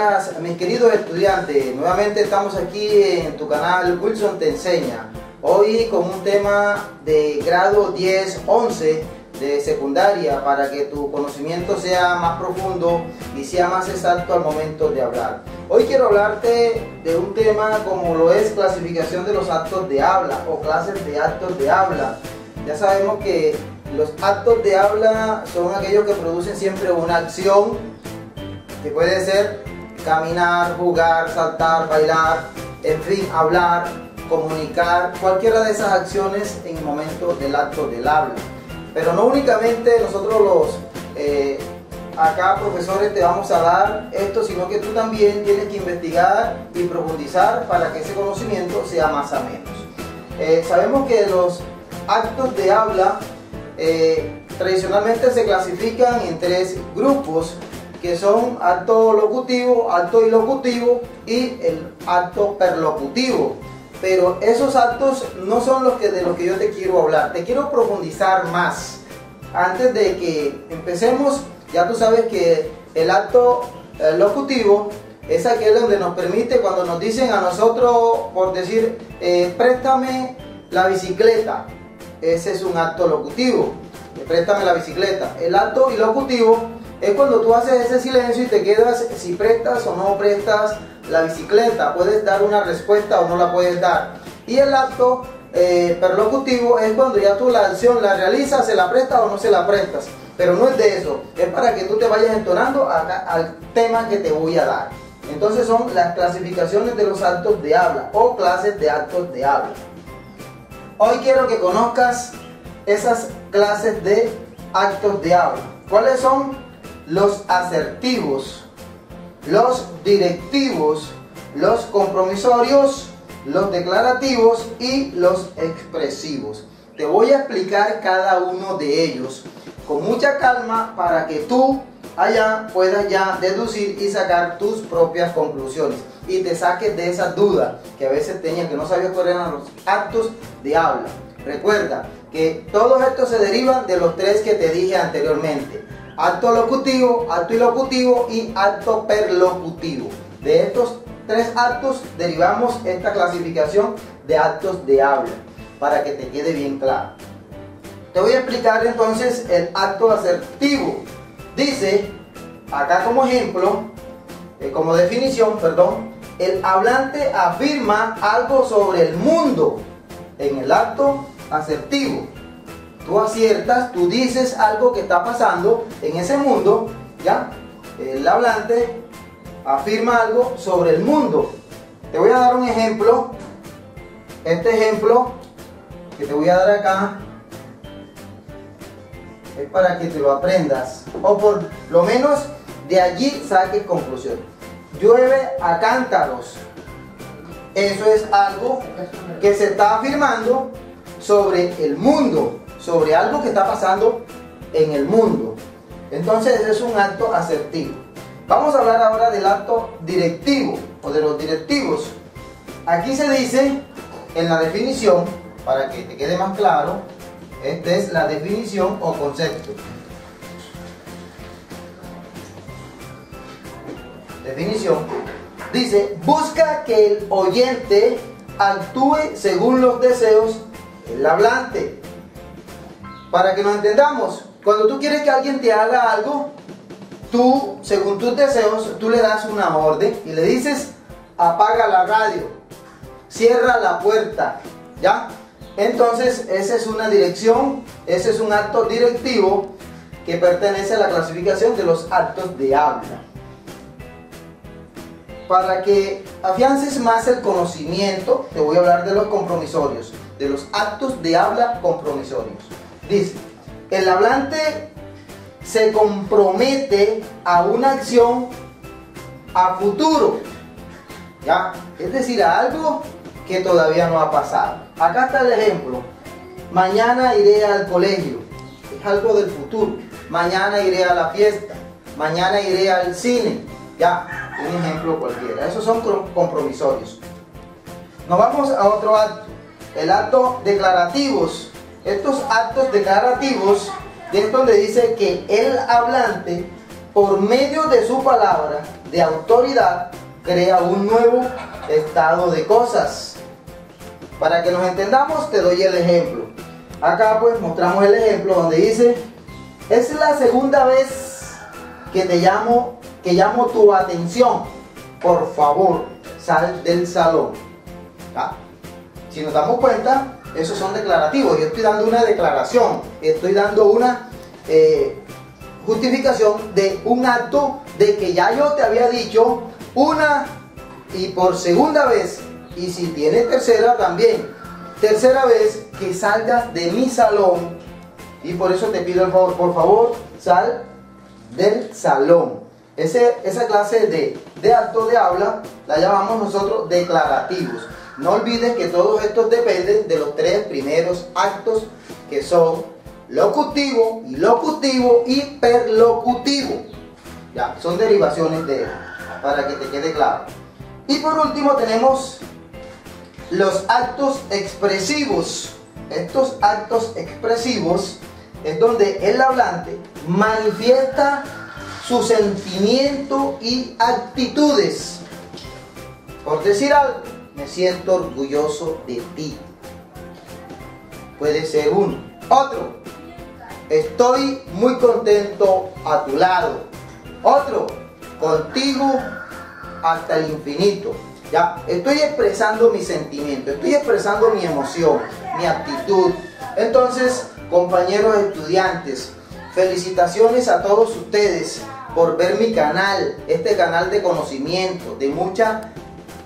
Buenas, mis queridos estudiantes. Nuevamente estamos aquí en tu canal Wilson Te Enseña. Hoy con un tema de grado 10-11 de secundaria para que tu conocimiento sea más profundo y sea más exacto al momento de hablar. Hoy quiero hablarte de un tema como lo es clasificación de los actos de habla o clases de actos de habla. Ya sabemos que los actos de habla son aquellos que producen siempre una acción que puede ser caminar, jugar, saltar, bailar, en fin, hablar, comunicar, cualquiera de esas acciones en el momento del acto del habla. Pero no únicamente nosotros los eh, acá profesores te vamos a dar esto, sino que tú también tienes que investigar y profundizar para que ese conocimiento sea más a menos. Eh, sabemos que los actos de habla eh, tradicionalmente se clasifican en tres grupos que son acto locutivo, acto ilocutivo y el acto perlocutivo. Pero esos actos no son los que, de los que yo te quiero hablar. Te quiero profundizar más. Antes de que empecemos, ya tú sabes que el acto eh, locutivo es aquel donde nos permite cuando nos dicen a nosotros, por decir, eh, préstame la bicicleta. Ese es un acto locutivo. Préstame la bicicleta. El acto ilocutivo es cuando tú haces ese silencio y te quedas si prestas o no prestas la bicicleta. Puedes dar una respuesta o no la puedes dar. Y el acto eh, perlocutivo es cuando ya tú la acción la realizas, se la prestas o no se la prestas. Pero no es de eso, es para que tú te vayas entonando al tema que te voy a dar. Entonces son las clasificaciones de los actos de habla o clases de actos de habla. Hoy quiero que conozcas esas clases de actos de habla. ¿Cuáles son? Los asertivos, los directivos, los compromisorios, los declarativos y los expresivos. Te voy a explicar cada uno de ellos con mucha calma para que tú allá puedas ya deducir y sacar tus propias conclusiones y te saques de esa duda que a veces tenías que no sabías cuáles eran los actos de habla. Recuerda que todos estos se derivan de los tres que te dije anteriormente acto locutivo, acto ilocutivo y acto perlocutivo. De estos tres actos derivamos esta clasificación de actos de habla, para que te quede bien claro. Te voy a explicar entonces el acto asertivo. Dice, acá como ejemplo, eh, como definición, perdón, el hablante afirma algo sobre el mundo en el acto asertivo tú aciertas, tú dices algo que está pasando en ese mundo, ¿ya? El hablante afirma algo sobre el mundo. Te voy a dar un ejemplo. Este ejemplo que te voy a dar acá es para que te lo aprendas. O por lo menos de allí saques conclusión. Llueve a cántaros. Eso es algo que se está afirmando sobre el mundo sobre algo que está pasando en el mundo. Entonces es un acto asertivo. Vamos a hablar ahora del acto directivo o de los directivos. Aquí se dice en la definición, para que te quede más claro, esta es la definición o concepto. Definición. Dice, busca que el oyente actúe según los deseos del hablante para que nos entendamos, cuando tú quieres que alguien te haga algo, tú, según tus deseos, tú le das una orden y le dices, apaga la radio, cierra la puerta, ¿ya? Entonces, esa es una dirección, ese es un acto directivo que pertenece a la clasificación de los actos de habla. Para que afiances más el conocimiento, te voy a hablar de los compromisorios, de los actos de habla compromisorios. Dice, el hablante se compromete a una acción a futuro. ¿Ya? Es decir, a algo que todavía no ha pasado. Acá está el ejemplo. Mañana iré al colegio. Es algo del futuro. Mañana iré a la fiesta. Mañana iré al cine. Ya, un ejemplo cualquiera. Esos son compromisorios. Nos vamos a otro acto. El acto declarativos estos actos declarativos es donde dice que el hablante, por medio de su palabra, de autoridad crea un nuevo estado de cosas. Para que nos entendamos, te doy el ejemplo. Acá pues mostramos el ejemplo donde dice, es la segunda vez que te llamo, que llamo tu atención. Por favor, sal del salón. Si nos damos cuenta, esos son declarativos. Yo estoy dando una declaración, estoy dando una eh, justificación de un acto de que ya yo te había dicho una y por segunda vez, y si tienes tercera también, tercera vez que salgas de mi salón, y por eso te pido el favor, por favor, sal del salón. Esa clase de, de acto de habla la llamamos nosotros declarativos. No olvides que todos estos dependen de los tres primeros actos que son locutivo, locutivo y perlocutivo. Ya, son derivaciones de para que te quede claro. Y por último tenemos los actos expresivos. Estos actos expresivos es donde el hablante manifiesta su sentimiento y actitudes. Por decir algo, me siento orgulloso de ti. Puede ser uno. Otro, estoy muy contento a tu lado. Otro, contigo hasta el infinito. Ya, estoy expresando mi sentimiento, estoy expresando mi emoción, mi actitud. Entonces, compañeros estudiantes, felicitaciones a todos ustedes por ver mi canal, este canal de conocimiento, de mucha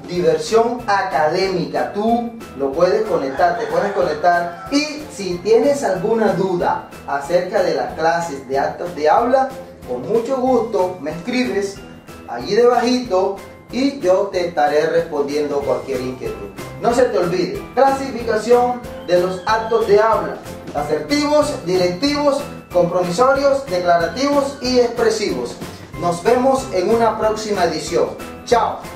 diversión académica. Tú lo puedes conectar, te puedes conectar. Y si tienes alguna duda acerca de las clases de actos de habla, con mucho gusto me escribes allí debajito y yo te estaré respondiendo cualquier inquietud. No se te olvide, clasificación de los actos de habla, asertivos, directivos, compromisorios, declarativos y expresivos. Nos vemos en una próxima edición. Chao.